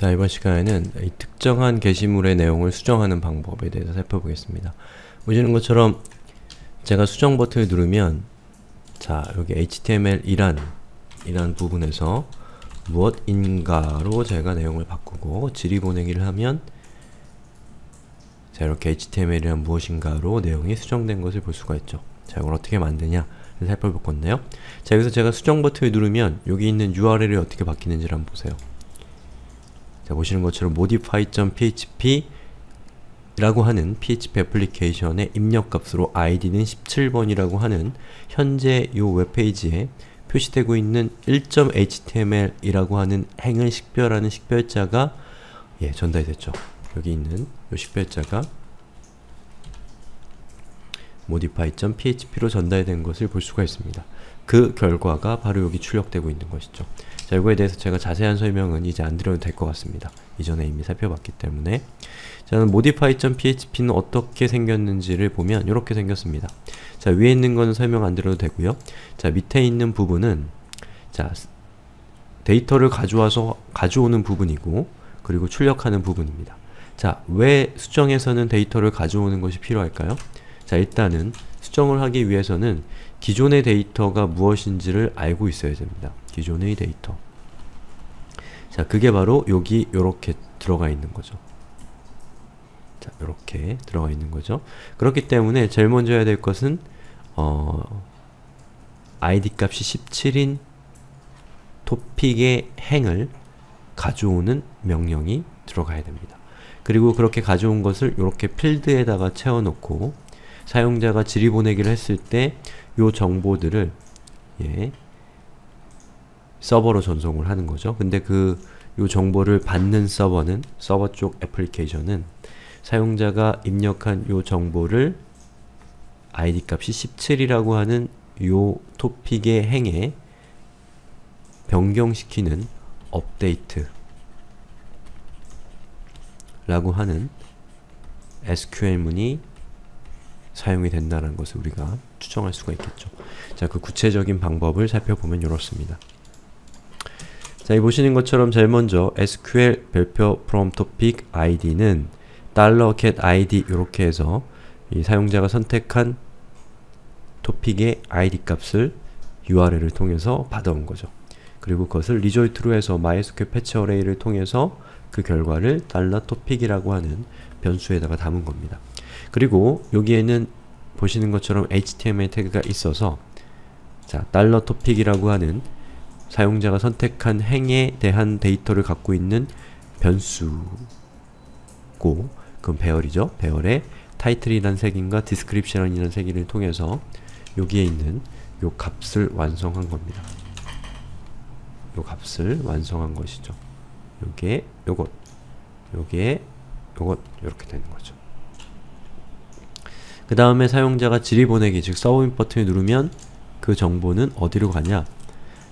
자 이번 시간에는 이 특정한 게시물의 내용을 수정하는 방법에 대해서 살펴보겠습니다. 보시는 것처럼 제가 수정 버튼을 누르면 자 여기 html1란 이란 부분에서 무엇인가로 제가 내용을 바꾸고 질의 보내기를 하면 자 이렇게 html이란 무엇인가로 내용이 수정된 것을 볼 수가 있죠. 자 이걸 어떻게 만드냐 살펴볼 건데요. 자 여기서 제가 수정 버튼을 누르면 여기 있는 URL이 어떻게 바뀌는지를 한번 보세요. 자, 보시는 것처럼 modify.php 라고 하는 PHP 애플리케이션의 입력값으로 id는 17번이라고 하는 현재 이 웹페이지에 표시되고 있는 1.html 이라고 하는 행을 식별하는 식별자가 예, 전달이 됐죠. 여기 있는 이 식별자가 modify.php로 전달된 것을 볼 수가 있습니다. 그 결과가 바로 여기 출력되고 있는 것이죠. 자, 이거에 대해서 제가 자세한 설명은 이제 안 드려도 될 것 같습니다. 이전에 이미 살펴봤기 때문에 저는 modify.php는 어떻게 생겼는지를 보면 이렇게 생겼습니다. 자, 위에 있는 건 설명 안 드려도 되고요. 자, 밑에 있는 부분은 자, 데이터를 가져와서 가져오는 부분이고 그리고 출력하는 부분입니다. 자, 왜 수정에서는 데이터를 가져오는 것이 필요할까요? 자, 일단은 수정을 하기 위해서는 기존의 데이터가 무엇인지를 알고 있어야 됩니다. 기존의 데이터. 자, 그게 바로 여기 요렇게 들어가 있는 거죠. 자, 요렇게 들어가 있는 거죠. 그렇기 때문에 제일 먼저 해야 될 것은 어, id 값이 17인 토픽의 행을 가져오는 명령이 들어가야 됩니다. 그리고 그렇게 가져온 것을 이렇게 필드에다가 채워놓고 사용자가 질의 보내기를 했을 때 요 정보들을 예, 서버로 전송을 하는 거죠. 근데 그 요 정보를 받는 서버는 서버 쪽 애플리케이션은 사용자가 입력한 요 정보를 id 값이 17이라고 하는 요 토픽의 행에 변경시키는 업데이트 라고 하는 SQL문이 사용이 된다는 것을 우리가 추정할 수가 있겠죠. 자, 그 구체적인 방법을 살펴보면 이렇습니다. 자, 이 보시는 것처럼 제일 먼저 SQL 별표 from topic id는 $get id 이렇게 해서 이 사용자가 선택한 토픽의 id 값을 URL을 통해서 받아온 거죠. 그리고 그것을 result로 해서 MySQL 패치 어레이를 통해서 그 결과를 $topic이라고 하는 변수에다가 담은 겁니다. 그리고 여기에는 보시는 것처럼 HTML 태그가 있어서 자, $topic이라고 하는 사용자가 선택한 행에 대한 데이터를 갖고 있는 변수고 그건 배열이죠. 배열에 타이틀이라는 색인과 description이라는 색인을 통해서 여기에 있는 요 값을 완성한 겁니다. 요 값을 완성한 것이죠. 요게 요것 요게 요것 이렇게 되는 거죠. 그 다음에 사용자가 질의 보내기 즉 서브밋 버튼을 누르면 그 정보는 어디로 가냐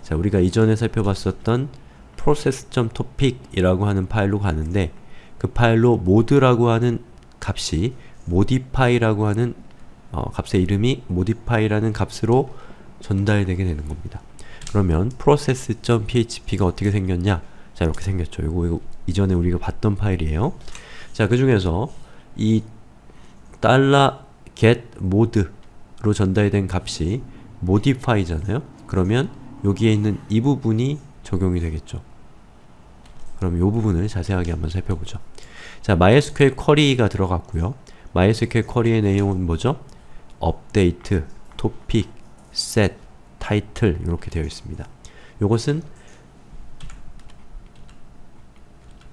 자 우리가 이전에 살펴봤었던 process.topic 이라고 하는 파일로 가는데 그 파일로 mode라고 하는 값이 modify라고 하는 어, 값의 이름이 modify라는 값으로 전달되게 되는 겁니다. 그러면 process.php가 어떻게 생겼냐? 자 이렇게 생겼죠. 이거, 이거 이전에 우리가 봤던 파일이에요. 자그 중에서 이 달러 get mode로 전달된 값이 modify잖아요. 그러면 여기에 있는 이 부분이 적용이 되겠죠. 그럼 이 부분을 자세하게 한번 살펴보죠. 자, MySQL 쿼리가 들어갔고요. MySQL query의 내용은 뭐죠? update, topic, set, title 이렇게 되어 있습니다. 이것은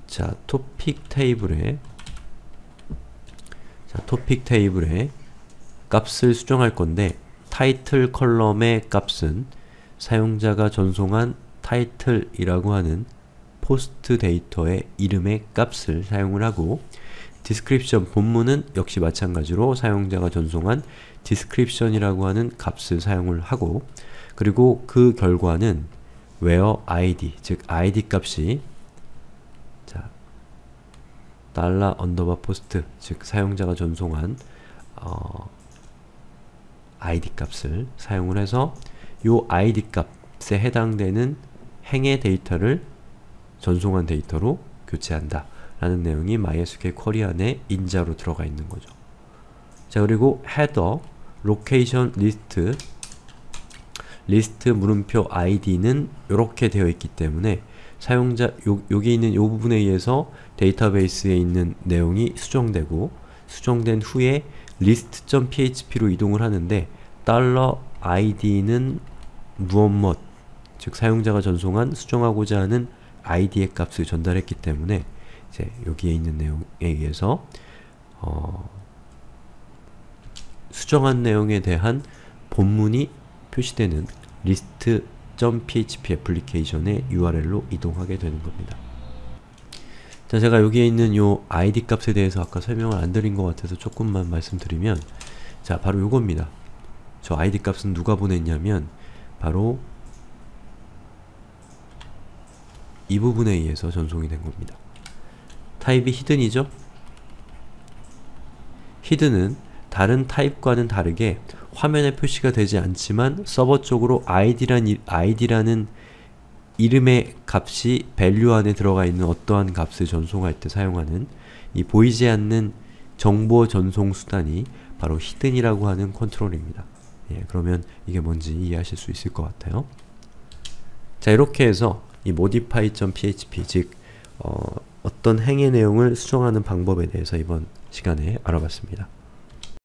자, topic 테이블에 자, topic 테이블에 값을 수정할 건데 타이틀 column의 값은 사용자가 전송한 타이틀이라고 하는 POST 데이터의 이름의 값을 사용을 하고 description 본문은 역시 마찬가지로 사용자가 전송한 description이라고 하는 값을 사용을 하고 그리고 그 결과는 where id 즉 id 값이 자 달러 underbar POST 즉 사용자가 전송한 어, id 값을 사용을 해서 요 id 값에 해당되는 행의 데이터를 전송한 데이터로 교체한다 라는 내용이 MySQL 쿼리 안에 인자로 들어가 있는 거죠. 자 그리고 header, location, list, list 물음표 id는 이렇게 되어 있기 때문에 사용자 요, 여기 있는 이 부분에 의해서 데이터베이스에 있는 내용이 수정되고 수정된 후에 list.php로 이동을 하는데 $id는 무엇 무엇 즉 사용자가 전송한 수정하고자 하는 id의 값을 전달했기 때문에 이제 여기에 있는 내용에 의해서 어, 수정한 내용에 대한 본문이 표시되는 list.php 애플리케이션의 URL로 이동하게 되는 겁니다. 자, 제가 여기에 있는 요 id 값에 대해서 아까 설명을 안 드린 것 같아서 조금만 말씀드리면 자, 바로 요겁니다. 저 id 값은 누가 보냈냐면 바로 이 부분에 의해서 전송이 된 겁니다. 타입이 히든이죠? 히든은 다른 타입과는 다르게 화면에 표시가 되지 않지만 서버 쪽으로 id란, id라는 이름의 값이 value 안에 들어가 있는 어떠한 값을 전송할 때 사용하는 이 보이지 않는 정보 전송 수단이 바로 히든이라고 하는 컨트롤입니다. 예, 그러면 이게 뭔지 이해하실 수 있을 것 같아요. 자 이렇게 해서 이 modify.php 즉 어, 어떤 행의 내용을 수정하는 방법에 대해서 이번 시간에 알아봤습니다.